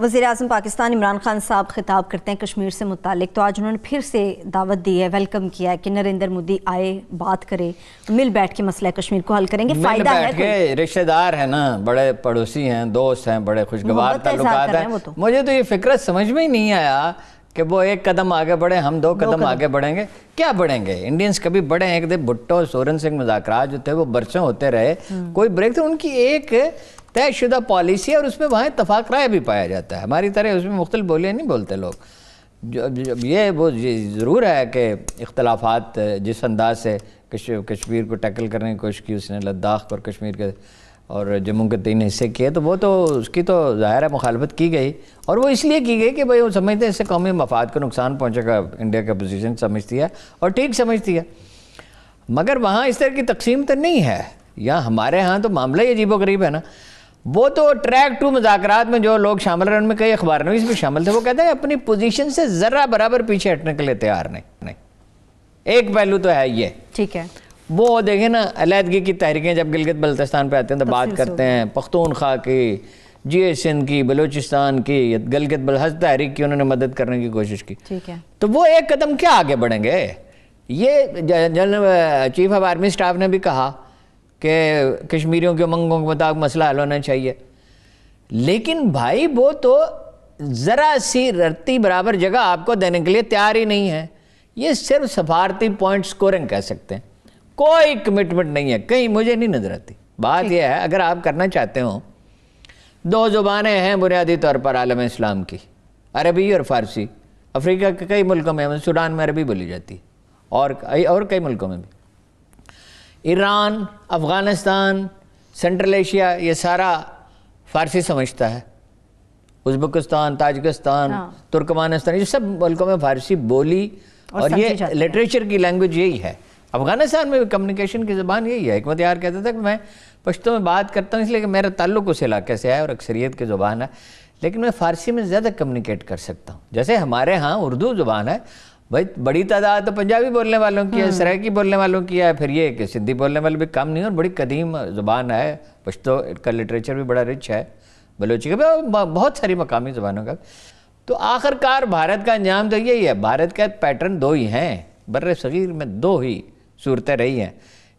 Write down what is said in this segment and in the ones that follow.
वज़ी अजम पाकिस्तान इमरान खान साहब खिताब करते हैं कश्मीर से मुतलिक। तो आज उन्होंने फिर से दावत दी है वेलकम किया है कि नरेंद्र मोदी आए बात करे मिल बैठ के मसला कश्मीर को हल करेंगे। फ़ायदा है रिश्तेदार है ना बड़े पड़ोसी हैं दोस्त हैं बड़े खुशगवार ताल्लुकात हैं। तो। मुझे तो ये फ़िक्र समझ में ही नहीं आया कि वो एक कदम आगे बढ़े हम दो कदम, कदम। आगे बढ़ेंगे। क्या बढ़ेंगे? इंडियंस कभी बढ़े एक दिन भुट्टो सोरेन सिंह मुजाकर जो थे वो बरसों होते रहे। हम्म। कोई ब्रेक तो उनकी एक तयशुदा पॉलिसी और उसमें वहाँ इतफाक राय भी पाया जाता है। हमारी तरह उसमें मुख्तल बोलियाँ नहीं बोलते लोग। जो ये वो ज़रूर है कि इख्तलाफात जिस अंदाज से कश्मीर को टैकल करने की कोशिश की, उसने लद्दाख और कश्मीर के और जम्मू के तीन हिस्से किए तो वो तो उसकी तो ज़ाहिर है मुखालफत की गई। और वो इसलिए की गई कि भाई वो समझते हैं इससे कौमी मफाद को नुकसान पहुँचेगा, इंडिया का पोजीशन समझती है और ठीक समझती है। मगर वहाँ इस तरह की तकसीम तो नहीं है। यहाँ हमारे यहाँ तो मामला ही अजीब गरीब है ना। वो तो ट्रैक टू मुजाकर में जो लोग शामिल रहे उनमें कई अखबार नवीस भी शामिल थे। वो कहते हैं अपनी पोजीशन से ज़रा बराबर पीछे हटने के लिए तैयार नहीं नहीं। एक पहलू तो है ये। ठीक है। वो देखे ना अलीहदगी की तहरीकें जब गिलगित बल्तिस्तान पे आते हैं तो बात करते हैं पख्तूनख्वा की जी एस सिंध की बलूचिस्तान की गिलगित बलहज तहरीक की उन्होंने मदद करने की कोशिश की। ठीक है। तो वो एक कदम क्या आगे बढ़ेंगे? ये general chief of army staff ने भी कहा कि कश्मीरियों के मंगों के मुताबिक मसला हल होना चाहिए। लेकिन भाई वो तो ज़रा सी रत्ती बराबर जगह आपको देने के लिए तैयार ही नहीं है। ये सिर्फ़ सफारती पॉइंट स्कोरिंग कह सकते हैं। कोई कमिटमेंट नहीं है कहीं मुझे नहीं नज़र आती। बात यह है अगर आप करना चाहते हो दो ज़ुबानें हैं बुनियादी तौर पर आलम इस्लाम की। अरबी और फ़ारसी। अफ्रीका के कई मुल्कों में सूडान में अरबी बोली जाती है। और और कई मुल्कों में भी। ईरान अफ़गानिस्तान सेंट्रल एशिया ये सारा फ़ारसी समझता है। उज़्बेकिस्तान ताजिकिस्तान हाँ। तुर्कमानिस्तान ये सब मुल्कों में फ़ारसी बोली और, और ये लिटरेचर की लैंग्वेज यही है। अफ़गानिस्तान में भी कम्युनिकेशन की ज़बान यही है। हमत यार कहता था कि मैं पश्तो में बात करता हूँ इसलिए कि मेरा ताल्लुक उस इलाके से है और अक्सरियत की ज़ुबान है। लेकिन मैं फ़ारसी में ज़्यादा कम्युनिकेट कर सकता हूँ। जैसे हमारे यहाँ उर्दू ज़ुबान है भाई बड़ी तादाद तो पंजाबी बोलने वालों की है हम्म। सराइकी बोलने वालों की है फिर ये कि सिंधी बोलने वाले भी कम नहीं और बड़ी कदीम ज़ुबान है पश्तो का लिटरेचर भी बड़ा रिच है। बलोची का बहुत सारी मकामी ज़ुबानों का। तो आखिरकार भारत का अंजाम तो यही है भारत का पैटर्न दो ही हैं बर सग़ीर में दो ही सूरतें रही हैं।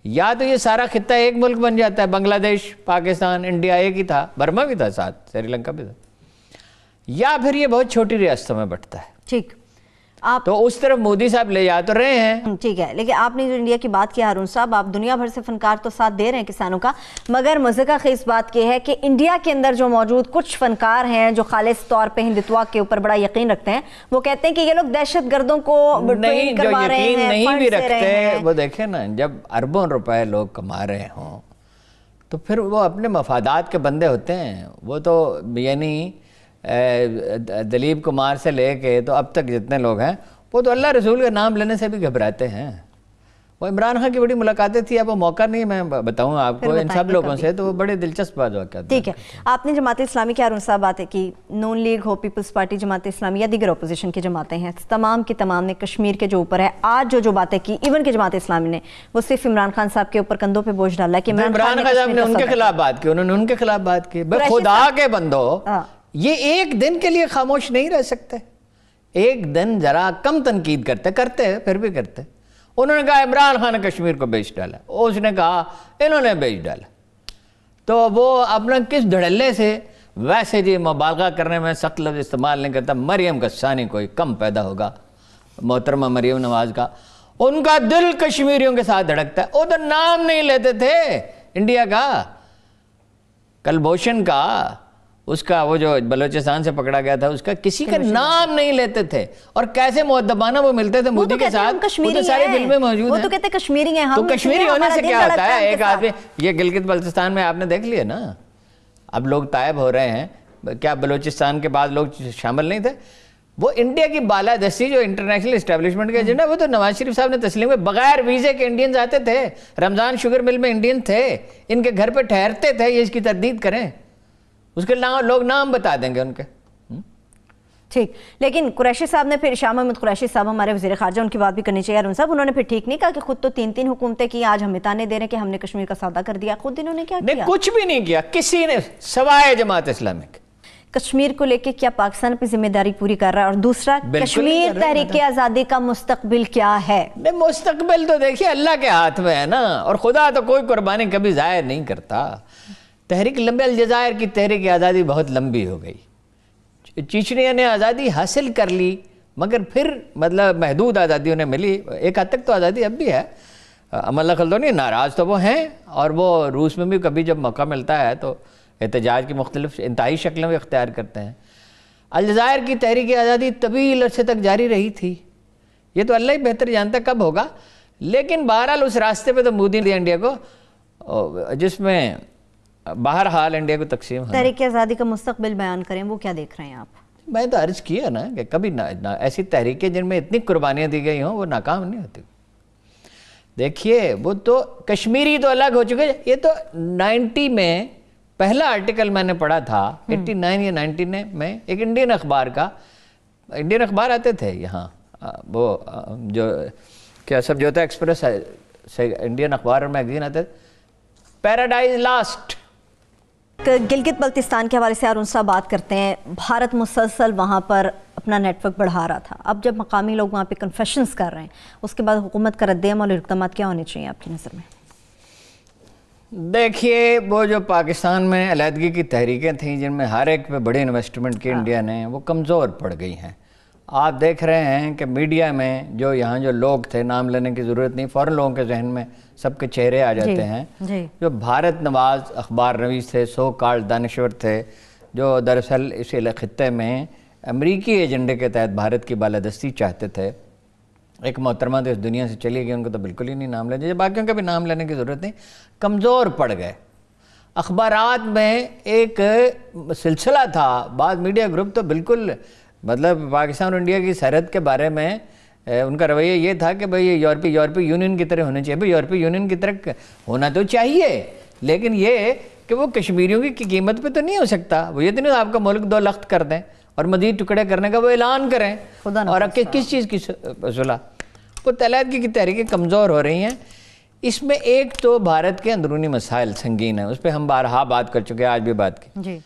या तो ये सारा खत्ता एक मुल्क बन जाता है बांग्लादेश पाकिस्तान इंडिया एक ही था बर्मा भी था साथ श्रीलंका भी था। या फिर ये बहुत छोटी रियासतों में बटता है। ठीक। आप तो उस तरफ़ मोदी साहब ले जा तो रहे हैं। हम्म, ठीक है। लेकिन आपने जो इंडिया की बात की हारून साहब आप दुनिया भर से फनकार तो साथ दे रहे हैं किसानों का मगर मज़े का खेस बात यह है कि इंडिया के अंदर जो मौजूद कुछ फनकार हैं जो खालिश तौर पर हिंदुत्व के ऊपर बड़ा यकीन रखते हैं वो कहते हैं कि ये लोग दहशत गर्दों को नहीं जो यकीन नहीं भी रखते वो देखे ना जब अरबों रुपए लोग कमा रहे हों तो फिर वो अपने मफादात के बंदे होते हैं। वो तो यानी दलीप कुमार से लेके तो अब तक जितने लोग हैं वो तो अल्लाह रसूल का नाम लेने से भी घबराते हैं। वो इमरान खान की बड़ी मुलाकातें थी अब वो मौका नहीं मैं बताऊँ आपको इन सब लोगों से तो वो बड़े दिलचस्प बात हुआ ठीक है। आपने जमात इस्लामी की साहब बातें की नून लीग हो पीपल्स पार्टी जमात इस्लामी या दीगर अपोजिशन की जमातें हैं तमाम की तमाम ने कश्मीर के जो ऊपर है आज जो जो बातें की इवन की जमात इस्लामी ने वो सिर्फ़ इमरान खान साहब के ऊपर कंधों पर बोझ डाला कि इमरान खान ने उनके खिलाफ बात की उन्होंने उनके खिलाफ बात की। खुदा के बंदो हाँ। ये एक दिन के लिए खामोश नहीं रह सकते। एक दिन जरा कम तनकीद करते करते हैं फिर भी करते। उन्होंने कहा, इमरान खान ने कश्मीर को बेच डाला। उसने कहा, इन्होंने बेच डाला। तो वो अपना किस धड़ल्ले से, वैसे जी मुबालगा करने में सख्त लफ्ज इस्तेमाल नहीं करता, मरियम सानी कोई कम पैदा होगा, मोहतरमा मरियम नवाज़ का। उनका दिल कश्मीरियों के साथ धड़कता है। वो तो नाम नहीं लेते थे। इंडिया का कलभूषण का उसका वो जो बलोचिस्तान से पकड़ा गया था उसका किसी का नाम नहीं लेते थे। और कैसे मुद्दबाना वो मिलते थे मोदी तो के साथ? कश्मीरी तो सारी फ़िल्में मौजूद वो तो कहते कश्मीरी हैं तो कश्मीरी होने से क्या होता है? एक आदमी ये गिलगित बल्तिस्तान में आपने देख लिया ना? अब लोग तायब हो रहे हैं। क्या बलोचिस्तान के बाद लोग शामिल नहीं थे? वो इंडिया की बालादस्ती जो इंटरनेशनल इस्टेब्लिशमेंट का एजेंडा वो तो नवाज़ शरीफ साहब ने तस्लीम में बगैर वीजे के इंडियंस आते थे। रमज़ान शुगर मिल में इंडियन थे। इनके घर पे ठहरते थे ये इसकी तरदीद करें। उसके नाम लोग नाम बता देंगे उनके। हम्म? ठीक। लेकिन कुरैशी साहब ने फिर शाह महमद कुरैशी साहब हमारे वजी खारजा उनकी बात भी करनी चाहिए। उन साहब उन्होंने फिर ठीक नहीं कहा कि खुद तो तीन तीन हुकूमतें की आज हम ताने दे रहे हैं कि हमने कश्मीर का सौदा कर दिया। खुद इन्होंने क्या किया? कुछ भी नहीं किया। किसी ने सवाए जमात इस्लामिक। कश्मीर को लेके क्या पाकिस्तान अपनी ज़िम्मेदारी पूरी कर रहा है? और दूसरा कश्मीर तहरीक आज़ादी का मुस्तकबिल क्या है? नहीं मुस्तकबिल तो देखिए अल्लाह के हाथ में है ना। और खुदा तो कोई कुर्बानी कभी ज़ाहिर नहीं करता। तहरीक लंबे अलजायर की तहरीक आज़ादी बहुत लंबी हो गई। चिचड़िया ने आज़ादी हासिल कर ली, मगर फिर मतलब महदूद आज़ादी उन्हें मिली। एक हद तक तो आज़ादी अब भी है। अमल खल तो नहीं नाराज़ तो वो हैं, और वो रूस में भी कभी जब मौका मिलता है तो एहतजाज की मुख्तलिफ़ इंतहाई शक्लें भी इख्तियार करते हैं। अलजायर की तहरीक आज़ादी तवील अरसे तक जारी रही थी। ये तो अल्लाह ही बेहतर जानता कब होगा। लेकिन बहरहाल उस रास्ते पे तो मोदी ने इंडिया को जिसमें बाहर हाल इंडिया को तकसीम तहरीक आज़ादी का मुस्तकबिल बयान करें वो क्या देख रहे हैं आप? मैं तो अर्ज़ किया ना कि कभी ना, ना ऐसी तहरीकें जिनमें इतनी कुर्बानियाँ दी गई हों वो नाकाम नहीं होती। देखिए वो तो कश्मीरी तो अलग हो चुके ये तो 90 में पहला आर्टिकल मैंने पढ़ा था 89 या 90 में एक इंडियन अखबार का। इंडियन अखबार आते थे यहाँ वो जो क्या समझौता एक्सप्रेस से इंडियन अखबार और मैगजीन आते थे। Paradise last. गिलगित बल्तिस्तान के हवाले से अरुण साहब बात करते हैं। भारत मुसलसल वहाँ पर अपना नेटवर्क बढ़ा रहा था। अब जब मकामी लोग वहाँ पे कन्फेशंस कर रहे हैं उसके बाद हुकूमत का रद्द और इकदाम क्या होने चाहिए आपकी नज़र में? देखिए वो जो पाकिस्तान में अलीहदगी की तहरीकें थीं जिनमें हर एक पे बड़े इन्वेस्टमेंट की इंडिया हाँ। ने वो कमज़ोर पड़ गई हैं। आप देख रहे हैं कि मीडिया में जो यहाँ जो लोग थे नाम लेने की ज़रूरत नहीं फ़ौरन लोगों के जहन में सबके चेहरे आ जाते जी, हैं जी। जो भारत नवाज़ अखबार नवीस थे सो कार्ड दानश्वर थे जो दरअसल इस खत्े में अमरीकी एजेंडे के तहत भारत की बालादस्ती चाहते थे एक मोहतरमा तो इस दुनिया से चली गई उनको तो बिल्कुल ही नहीं नाम लेने बाकियों का भी नाम लेने की ज़रूरत नहीं कमज़ोर पड़ गए अखबार में एक सिलसिला था बाद मीडिया ग्रुप तो बिल्कुल मतलब पाकिस्तान और इंडिया की सरहद के बारे में उनका रवैया ये था कि भाई ये यूरोपीय यूरोपीय यूनियन की तरह होना चाहिए। भाई यूरोपीय यूनियन की तरह होना तो चाहिए लेकिन ये कि वो कश्मीरियों की कीमत पे तो नहीं हो सकता। वो ये तो नहीं आपका मुल्क दो लख्त कर दें और मजीद टुकड़े करने का वो ऐलान करें। खुदा और कि, किस चीज़ की सुलह? वो तलादगी की तहरीकें कमज़ोर हो रही हैं। इसमें एक तो भारत के अंदरूनी मसाइल संगीन है उस पर हम बारहा बात कर चुके हैं आज भी बात की। जी।